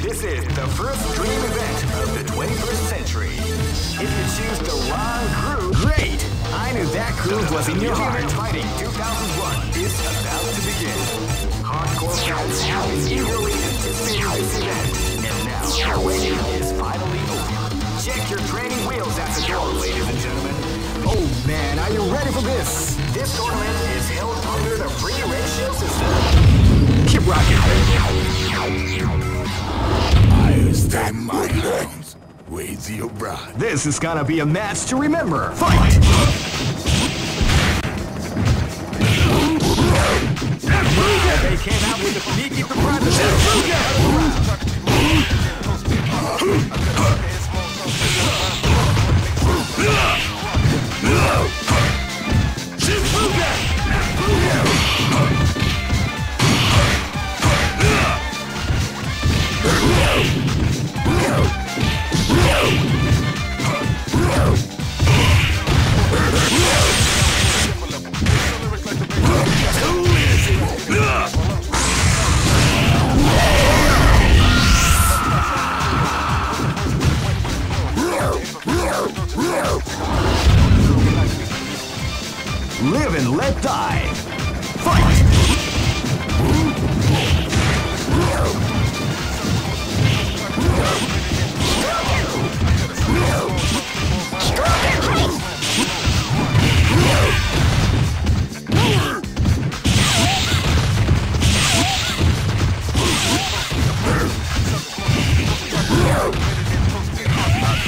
This is the first dream event of the 21st century. If you choose the wrong groove, great! I knew that groove was in your heart. Fighting 2001 is about to begin. Hardcore fans have eagerly anticipating this event, and now the waiting is finally over. Check your training wheels at the door, ladies and gentlemen. Oh man, are you ready for this? This tournament is held under the free ratio system. Keep rocking. I'll stand my ground with your bride. This is gonna be a match to remember. Fight! They came out with a sneaky surprise attack. Live and let die.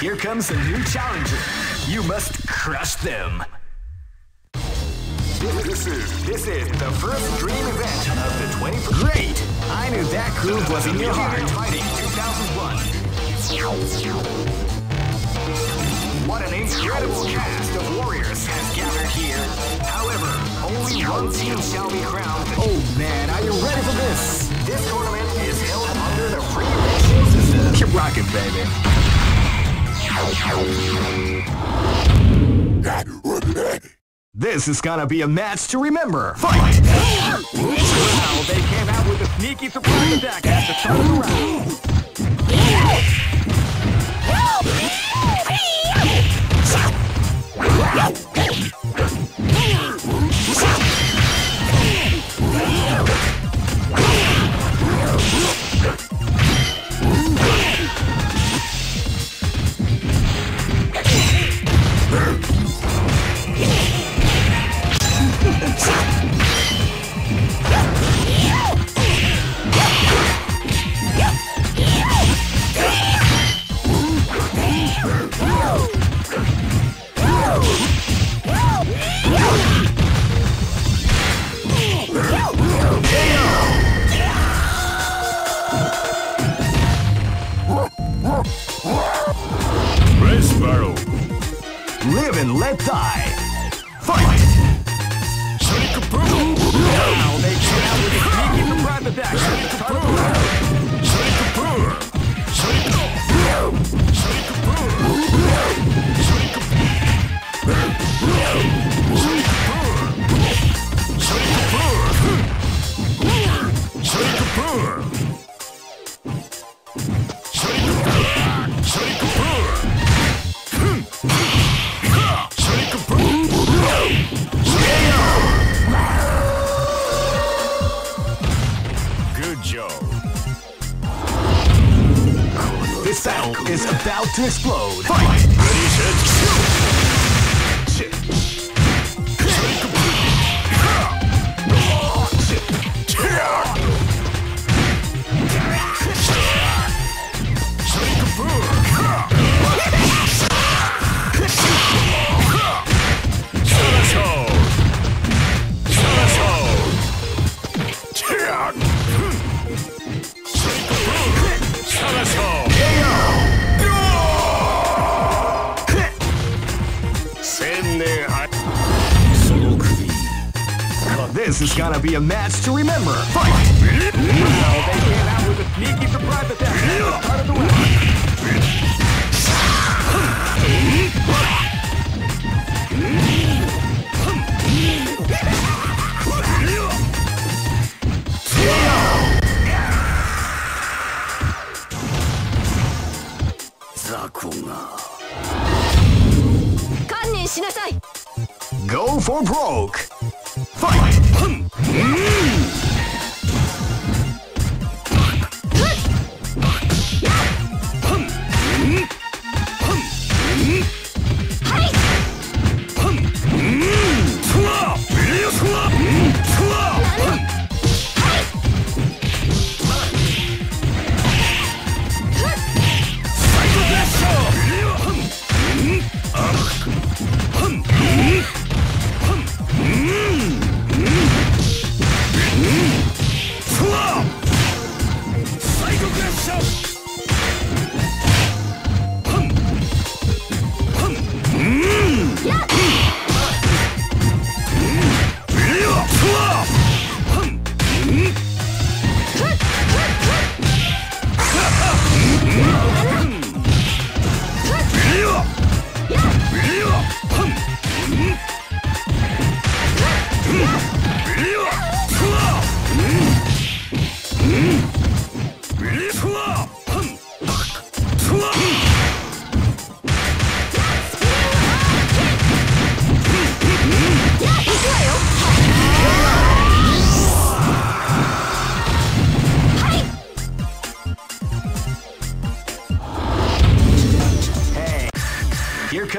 Here comes a new challenger. You must crush them. This is this is the first dream event of the 21st. Great! I knew that groove was in your heart. Fighting 2001. What an incredible cast of warriors has gathered here. However, only one team shall be crowned. Oh man, are you ready for this? This tournament is held under the free ratio system. Keep rocking, baby. This is gonna be a match to remember. Fight! Wow, they came out with a sneaky surprise attack at the start of the round. Yeah. Be a match to remember. Fight! Wow, they came out with a sneaky surprise attack at the start of the round. Go for broke. Fight! Here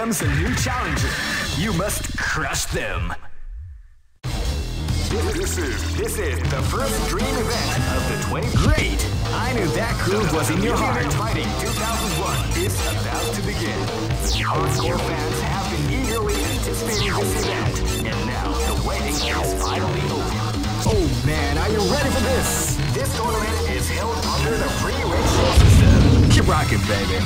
comes a new challenger. You must crush them. This is this is the first dream event of the 20. Great! I knew that groove was in your heart. Fighting 2001 is about to begin. Hardcore fans have been eagerly anticipating this event, and now the waiting is finally over. Oh man, are you ready for this? This tournament is held under the free ratio system. Keep rocking, baby.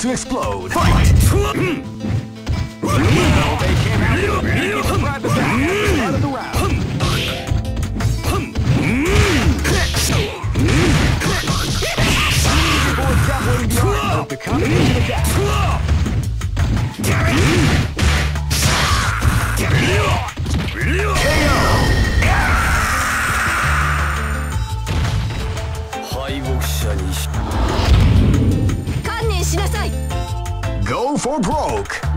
to explode. Fight! Well, they came out broke.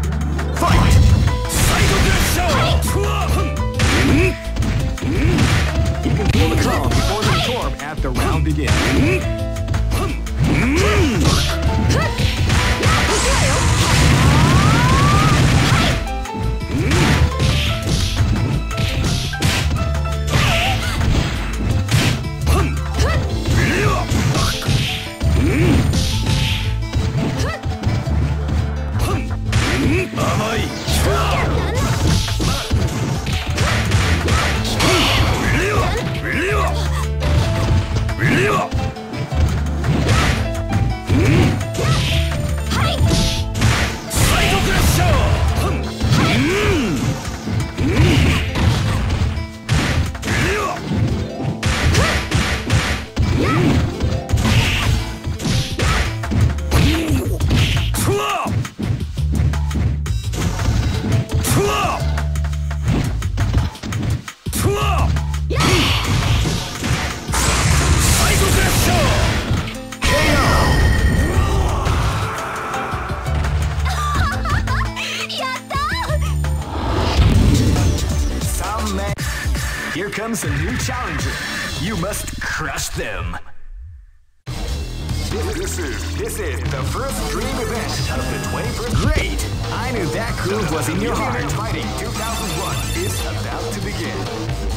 The first dream event of the 21st Great! I knew that groove was in your heart. Fighting 2001 is about to begin.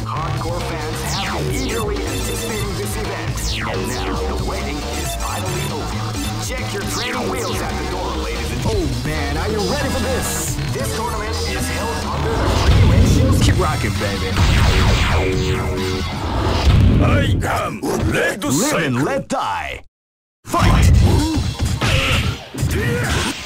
Hardcore fans have been eagerly anticipating this event, and now the waiting is finally over. Check your training wheels at the door, ladies and gentlemen. Oh man, are you ready for this? This tournament is held under the free ratios. Keep rocking, baby. I am Red Live and let die. Fight! Yeah!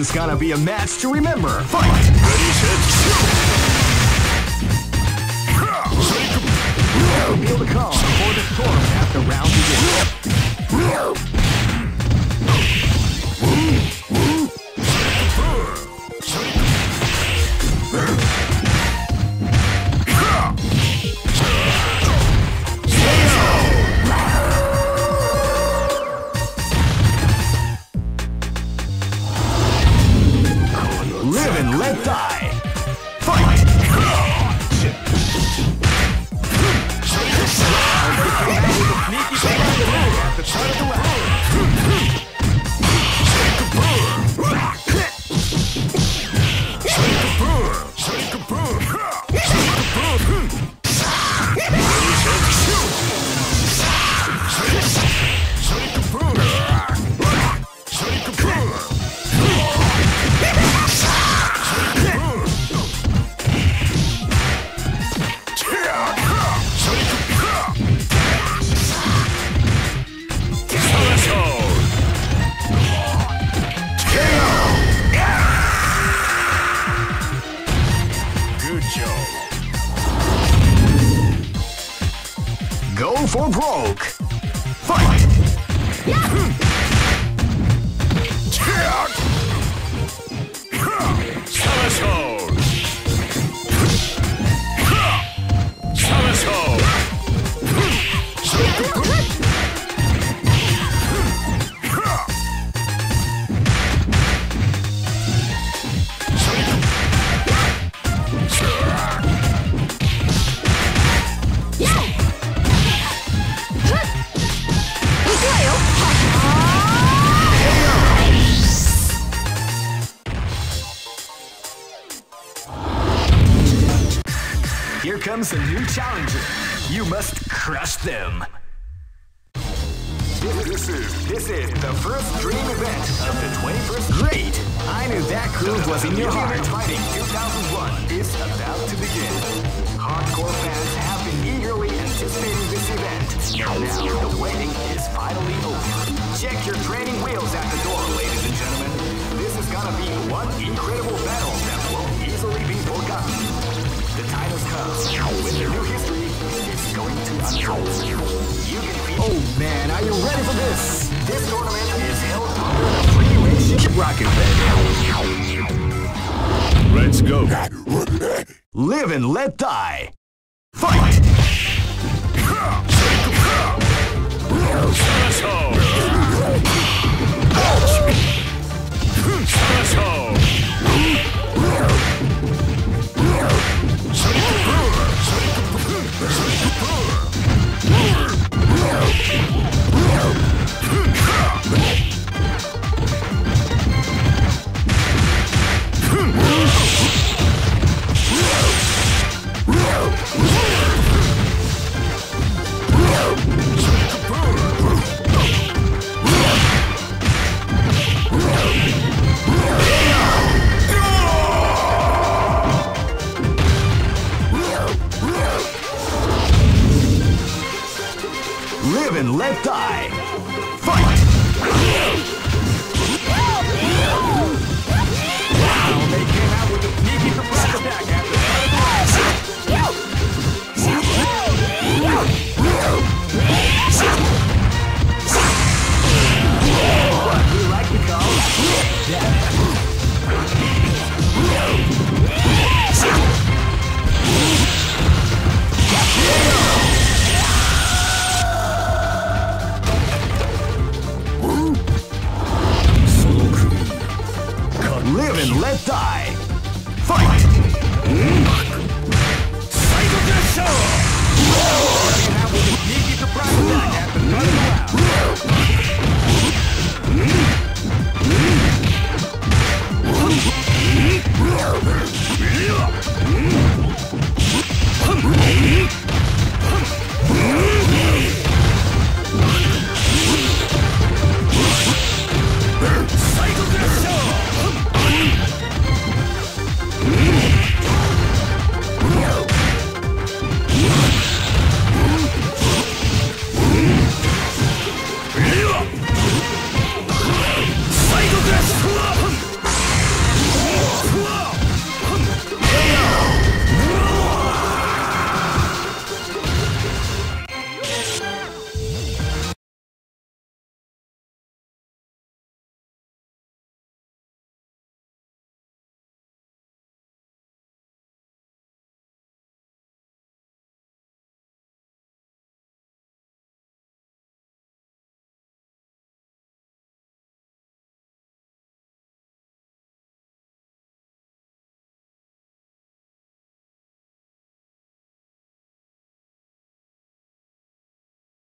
Is gonna be a match to remember. Fight! Feel the calm before the storm the round begins. Your training wheels at the door, ladies and gentlemen. This is gonna be one incredible battle that won't easily be forgotten. The time has come when the new history is going to unfold. You can feel Oh man, are you ready for this? this tournament is held under the free ratio. Keep rocking, baby. Let's go. Live and let die. Fight! Live and let